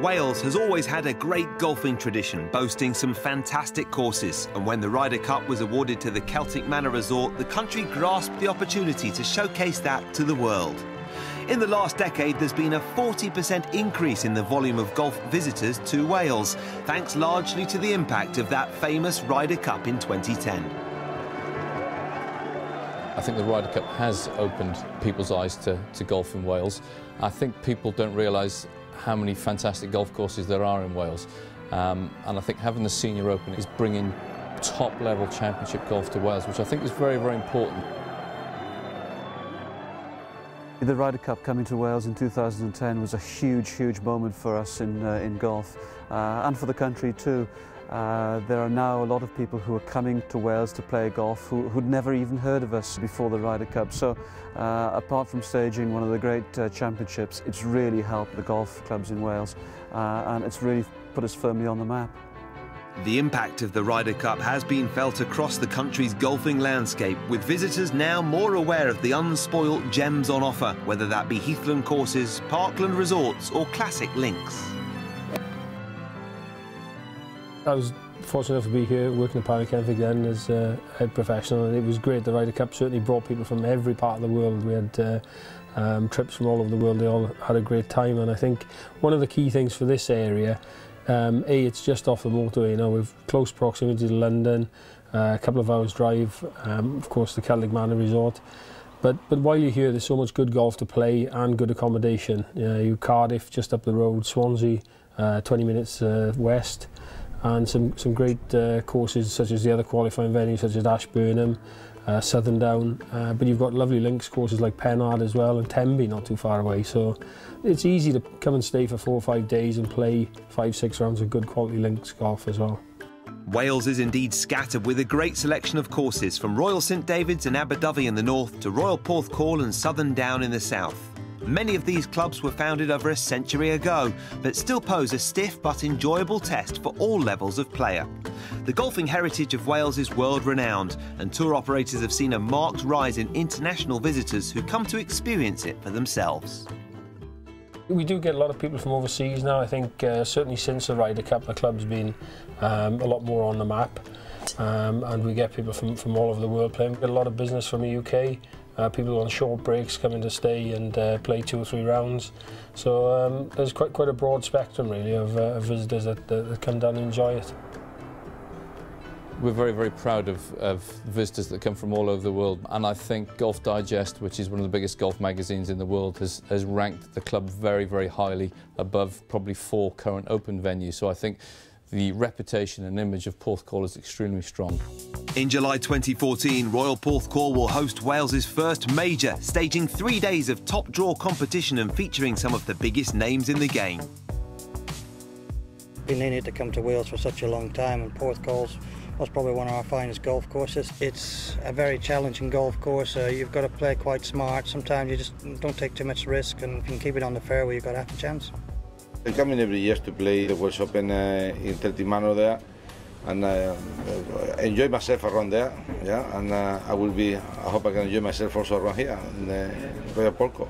Wales has always had a great golfing tradition, boasting some fantastic courses. And when the Ryder Cup was awarded to the Celtic Manor Resort, the country grasped the opportunity to showcase that to the world. In the last decade, there's been a 40% increase in the volume of golf visitors to Wales, thanks largely to the impact of that famous Ryder Cup in 2010. I think the Ryder Cup has opened people's eyes to, to golf in Wales. I think people don't realise how many fantastic golf courses there are in Wales. Um, and I think having the Senior Open is bringing top level championship golf to Wales, which I think is very, very important. The Ryder Cup coming to Wales in 2010 was a huge, huge moment for us in, uh, in golf uh, and for the country too. Uh, there are now a lot of people who are coming to Wales to play golf who, who'd never even heard of us before the Ryder Cup. So uh, apart from staging one of the great uh, championships, it's really helped the golf clubs in Wales uh, and it's really put us firmly on the map. The impact of the Ryder Cup has been felt across the country's golfing landscape, with visitors now more aware of the unspoilt gems on offer, whether that be Heathland courses, Parkland resorts or classic links. I was fortunate enough to be here working at Paddy Kent again as a head professional and it was great. The Ryder Cup certainly brought people from every part of the world. We had uh, um, trips from all over the world. They all had a great time and I think one of the key things for this area um, A, it's just off the motorway, you know, with close proximity to London, uh, a couple of hours drive, um, of course the Celtic Manor Resort. But, but while you're here, there's so much good golf to play and good accommodation. You know, you Cardiff just up the road, Swansea, uh, 20 minutes uh, west, and some, some great uh, courses such as the other qualifying venues such as Ashburnham, uh, Southern Down, uh, but you've got lovely links courses like Pennard as well and Tenby not too far away so it's easy to come and stay for four or five days and play five, six rounds of good quality links golf as well. Wales is indeed scattered with a great selection of courses from Royal St David's and Aberdyfi in the north to Royal Porthcawl and Southern Down in the south. Many of these clubs were founded over a century ago, but still pose a stiff but enjoyable test for all levels of player. The golfing heritage of Wales is world renowned, and tour operators have seen a marked rise in international visitors who come to experience it for themselves. We do get a lot of people from overseas now. I think uh, certainly since the Ryder Cup, the club's been um, a lot more on the map. Um, and we get people from, from all over the world playing. We get a lot of business from the UK. Uh, people on short breaks coming to stay and uh, play two or three rounds. So um, there's quite quite a broad spectrum really of, uh, of visitors that, that, that come down and enjoy it. We're very, very proud of, of visitors that come from all over the world. And I think Golf Digest, which is one of the biggest golf magazines in the world, has, has ranked the club very, very highly above probably four current open venues. So I think the reputation and image of Porthcawl is extremely strong. In July 2014, Royal Porthcawl will host Wales's first major, staging three days of top draw competition and featuring some of the biggest names in the game. Been in it to come to Wales for such a long time and Porthcawl's was probably one of our finest golf courses. It's a very challenging golf course. Uh, you've got to play quite smart. Sometimes you just don't take too much risk and if you can keep it on the fairway, you've got half a chance. I'm coming every year to play the Welsh Open uh, in Celtic Manor there, and uh, enjoy myself around there. Yeah, and uh, I will be. I hope I can enjoy myself also around here in uh, Royal Porthcawl.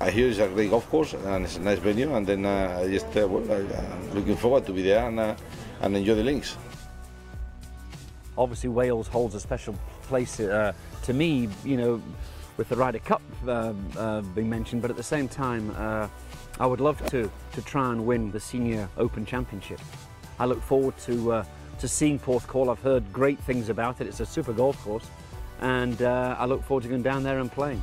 I hear it's a great golf course and it's a nice venue, and then uh, I just uh, well, I'm looking forward to be there and, uh, and enjoy the links. Obviously, Wales holds a special place uh, to me. You know, with the Ryder Cup uh, uh, being mentioned, but at the same time. Uh, I would love to, to try and win the Senior Open Championship. I look forward to, uh, to seeing Porthcawl. I've heard great things about it. It's a super golf course. And uh, I look forward to going down there and playing.